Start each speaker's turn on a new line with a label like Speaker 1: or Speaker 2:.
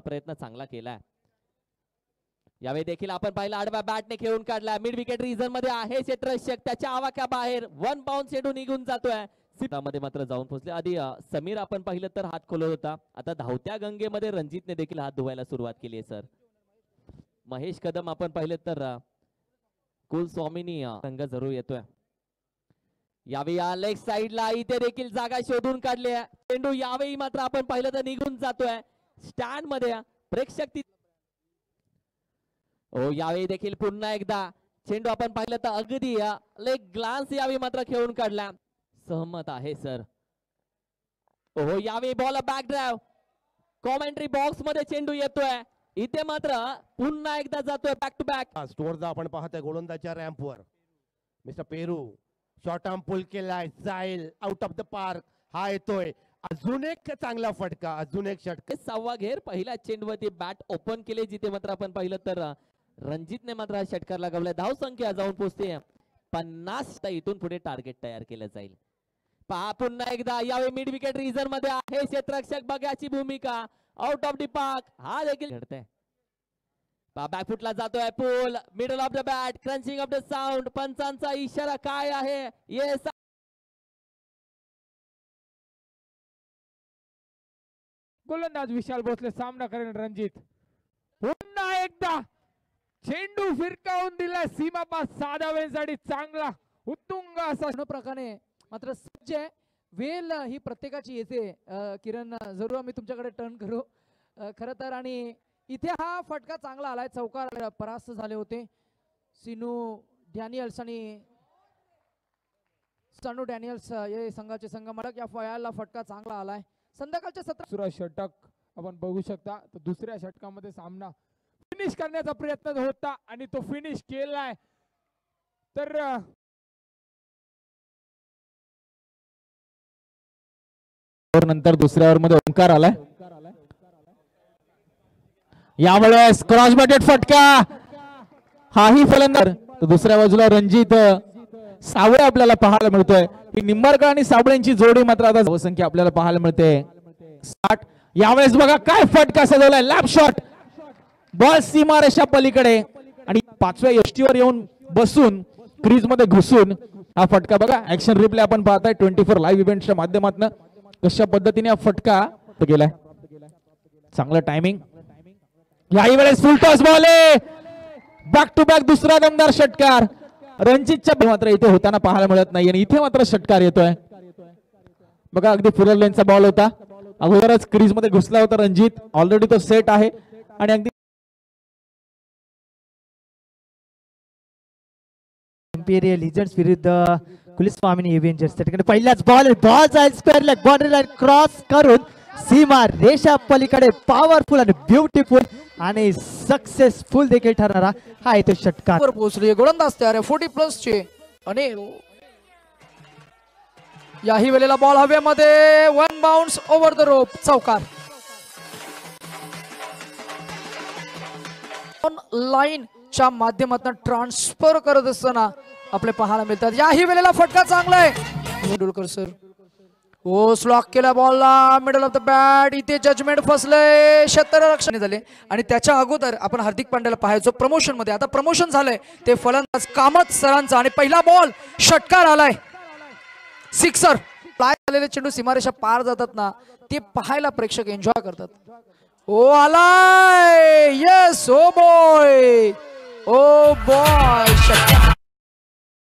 Speaker 1: प्रयत्न चांगला केलाय. यावेळी देखील आपण पाहिलं आडव्या बॅटने खेळून काढलाय. मिड विकेट रिझनमध्ये आहे क्षेत्ररक्षक त्याच्या आवाक्या बाहेर. वन बाउन्स चेंडू निघून जातोय. मध्ये मात्र जाऊन पोहोचले. आधी समीर आपण पाहिलं तर हात खोलत होता. आता धावत्या गंगेमध्ये रणजितने देखील हात धुवायला सुरुवात केली आहे सर. महेश कदम आपण पाहिलं तर कुलस्वामीनी रंग जरूर येतोय. यावेळी या लेग साईडला इथे देखील जागा शोधून काढली आहे. चेंडू यावेळी मात्र आपण पाहिलं तर निघून जातोय. स्टँडमध्ये प्रेक्षक ती हो यावेळी देखील पुन्हा एकदा चेंडू आपण पाहिलं तर अगदी लेग ग्लान्स यावेळी मात्र खेळून काढला. सहमत आहे सर. हो यावेळी बॉल बॅक ड्राईव्ह कॉमेंट्री बॉक्समध्ये चेंडू येतोय. इथे मात्र पुन्हा एकदा जातोय बॅक टू बॅक
Speaker 2: स्टोअरचा आपण पाहतोय गोलंदाजच्या रॅम्पवर मिस्टर पेरू शॉर्ट आर्म पुल केलाय. जाईल आउट ऑफ द पार्क हा येतोय. अजून एक चांगला फटका अजून एक षटका.
Speaker 1: सहावा घेर पहिल्या चेंडवरती बॅट ओपन केले जिथे मात्र आपण पाहिलं तर रणजितने मात्र हा षटकार लगावलाय. धाव संख्या जाऊन पोचते. पन्नास इथून पुढे टार्गेट तयार केलं जाईल. पहा पुन्हा एकदा यावेळी मिड विकेट रिझनमध्ये आहे. क्षेत्ररक्षक बघ्याची भूमिका. आउट ऑफ द पार्क हा देखील घडतंय. बॅकफुटला जातोय pull middle of the bat crunching of the sound पंचांचा इशारा काय आहे? येस
Speaker 3: गोलंदाज विशाल भोसले सामना करेल रणजित. पुन्हा एकदा चेंडू फिरकावून दिला सीमापास साधावेसाठी चांगला उत्तुंग असा
Speaker 4: प्रकारे मात्र सज्ज वेल ही प्रत्येकाची येते. किरण जरूर आम्ही तुमच्याकडे टर्न करू. खरं तर आणि इथे हा फटका चांगला आलाय. चौकार परास्त झाले होते. सिनू डॅनियल्स आणि सनू डॅनियल्स हे संघाचे संघमालक या फयाला फटका चांगला आलाय. संध्याकाळच्या सत्र
Speaker 3: दुसरा षटक आपण बघू शकता. तर दुसऱ्या षटकामध्ये सामना फिनिश करण्याचा प्रयत्न होता आणि तो फिनिश केलाय. तर नंतर दुसऱ्या ओव्हरमध्ये ओंकार आलाय. यावेळेस क्रॉस बॅटेड फटका. हाही फलंदाज. दुसऱ्या बाजूला रणजित सावळे आपल्याला पाहायला मिळतोय. ही निंबाळकर आणि सावळ्यांची जोडी मात्र आता संख्या आपल्याला पाहायला मिळते. साठ. यावेळेस बघा काय फटका सजवलाय. लॅप शॉट बॉल सीमारेषा पलीकडे. आणि पाचव्या यष्टीवर येऊन बसून क्रीजमध्ये घुसून हा फटका बघा. ऍक्शन रिप्ले आपण पाहताय. ट्वेंटी फोर लाईव्ह इव्हेंटच्या माध्यमातून. कशा पद्धतीने हा फटका गेलाय चांगलं टायमिंग याही वेळेस full toss ball back to back दुसरा दमदार षटकार. रणजितच्या मात्र इथे होताना पाहायला मिळत नाही आणि इथे मात्र षटकार येतोय. बघा अगदी फुलर लेनचा बॉल होता. अगोदरच क्रीजमध्ये घुसला होता रणजित. ऑलरेडी तो सेट आहे. आणि अगदी
Speaker 5: इम्पिरियल लिजंड्स विरुद्ध कुलस्वामी एव्हेंजर्स त्या ठिकाणी पहिलाच बॉल बॉल जाईल स्क्वेअर लेग लाईन क्रॉस करून सीमा रेषा पलीकडे पॉवरफुल आणि ब्युटिफुल आणि सक्सेसफुल देखील ठरणारा हा येतो षटकार.
Speaker 4: पोहोचली. गोलंदाज तयार आहे. फोर्टी प्लस चे. आणि याही वेळेला बॉल हवेमध्ये. One bound over the rope चौकार. लाईन च्या माध्यमातून ट्रान्सफर करत असताना आपले पाहायला मिळतात. याही वेळेला फटका चांगला आहे. तेंडुलकर सर हो स्लॉक केला बॉलला मिडल ऑफ द बॅट इथे जजमेंट फसलंय. क्षेत्ररक्षण झाले. आणि त्याच्या अगोदर आपण हार्दिक पांड्याला पाहायचो प्रमोशनमध्ये. आता प्रमोशन झालंय. ते फलंदाज कामत सरांचा आणि पहिला बॉल षटकार आलाय. सिक्सर फ्लाय झालेले चेंडू सीमारेषा पार जातात ना ते पाहायला प्रेक्षक एन्जॉय करतात. ओ आलाय. Yes oh boy oh boy